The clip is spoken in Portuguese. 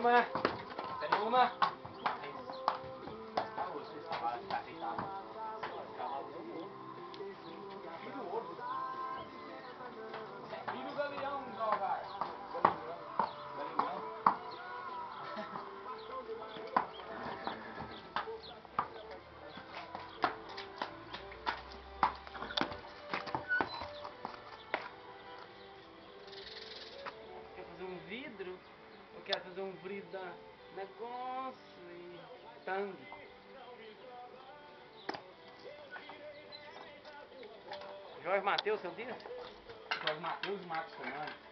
Uma, uma. Tá aceitado. Filho do Galeão, não, vai. Galinhão. Quer fazer um vidro? Eu quero fazer um vidro da negócio e tango. Jorge Matheus, seu dia? Jorge Matheus e Marcos Fernandes.